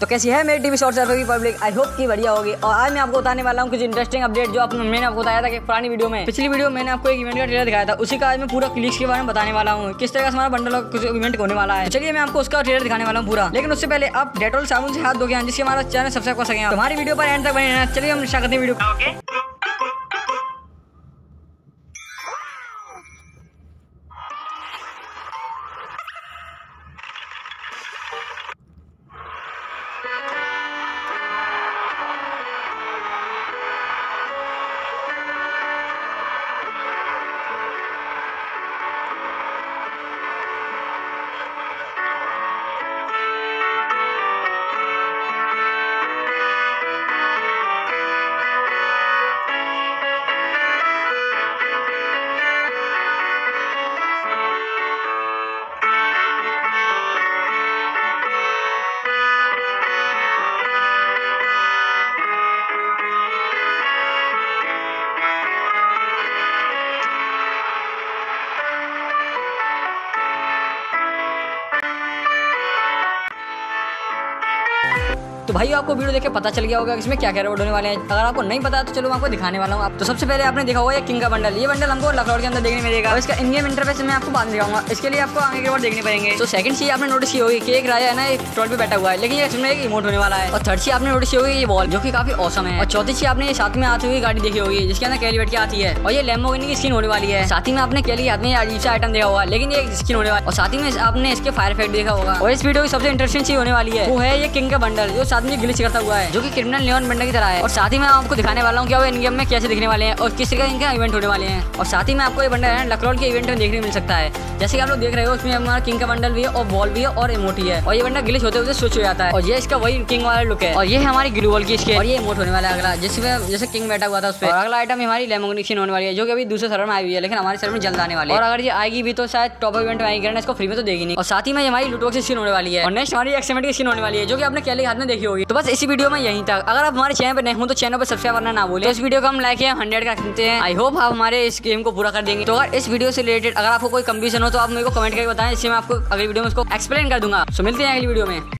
तो कैसी है मेरी टीवी शॉर्ट की पब्लिक? आई होप की बढ़िया होगी। और आज मैं आपको बताने वाला हूँ कुछ इंटरेस्टिंग अपडेट जो आपने मैंने आपको बताया था कि पुरानी वीडियो में पिछली वीडियो मैंने आपको एक इवेंट का ट्रेलर दिखाया था। उसी का आज मैं पूरा क्लिक्स के बारे में बताने वाला हूँ। किस तरह से हमारा बंडल कुछ इवेंट होने वाला है। तो चलिए मैं आपको उसका ट्रेलर दिखाने वाला हूँ पूरा। लेकिन उससे पहले आप डेटोल साबुन से हाथ धो गया जिससे हमारा चैनल सबसे कर सके हमारी वीडियो पर एंड तक बने चलिए हम करते हैं वीडियो Bye. तो भाई, आपको वीडियो देखे पता चल गया होगा इसमें क्या क्या रोड होने वाले हैं। अगर आपको नहीं पता तो चलो आपको दिखाने वाला हूँ। तो सबसे पहले आपने देखा हुआ है किंग का बंडल ये बंडल हमको लखनऊ के अंदर देखने मिलेगा। इसका इंडियन इंटरफेस मैं आपको बाद दिखाऊँगा। इसके लिए आपको आगे के बाद देखने पड़ेंगे। तो सेकंड चीज़ आपने नोटिस की होगी कि एक राजा है ना, एक ट्रोल पे बैठा हुआ है। लेकिन इसमें एक इमोट होने वाला है। और थर्ड चीज़ आपने नोटिस की होगी ये बॉल जो की काफ़ी औसम है। और चौथी चीज़ आपने साथ में आती हुई गाड़ी देखी होगी, जिसके अंदर कैली बैठ के आती है। और ये लेमोगिनी की स्किन होने वाली है। साथ ही में आपने कैली हाथ में अजीब सा आइटम देखा हुआ लेकिन ये स्किन होने वाली और साथ ही में आपने इसके फायर इफ़ेक्ट देखा होगा। और इस वीडियो की सबसे इंटरेस्टिंग चीज़ होने वाली है, वो है ये किंग का बंडल जो साथ में गिलिच करता हुआ है, जो कि क्रिमिनल लियोन बंडल की तरह है। और साथ ही मैं आपको दिखाने वाला हूँ कि वो इन गेम में कैसे दिखने वाले हैं और किस तरह इनका इवेंट होने वाले हैं। और साथ ही में आपको ये बंडल है लखनऊ के इवेंट में देखने मिल सकता है। जैसे कि आप लोग देख रहे हो, उसमें हमारा किंग का बंडल भी है और बॉल भी है और इमोटी है। और ये बंडल गिलिच होते हुए स्विच हो जाता है। और ये इसका वही किंग वाला लुक है। और ये हमारी ग्लू बॉल की इसके और ये इमोट होने वाला है अगला। जिसमें जैसे किंग बैठा हुआ था उस पर अगला आइटम हमारी लेमोनिक्सिन होने वाली है, जो कि अभी दूसरे सर्वर में आई हुई है, लेकिन हमारे सर्वर में जल्द आने वाली है। और अगर ये आएगी भी तो शायद टॉप इवेंट में आएगी इसको फ्री में तो देगी नहीं। और साथ ही में हमारी लुटबॉक्स की स्किन होने वाली है। और नेक्स्ट हमारी एक्समेंट की स्किन होने वाली है, जो कि आपने कैले हाथ में देखी होगी। तो बस इसी वीडियो में यही तक। अगर आप हमारे चैनल पर नहीं हो तो चैनल पर सब्सक्राइब करना ना भूलें। तो इस वीडियो को हम लाइक हंड्रेड का रखते हैं। आई होप आप हमारे इस गेम को पूरा कर देंगे। तो अगर इस वीडियो से रिलेटेड अगर आपको कोई कंफ्यूजन हो तो आप मेरे को कमेंट करके बताएँ इससे मैं आपको अगली वीडियो में उसको एक्सप्लेन कर दूँगा। तो मिलते हैं अगली वीडियो में।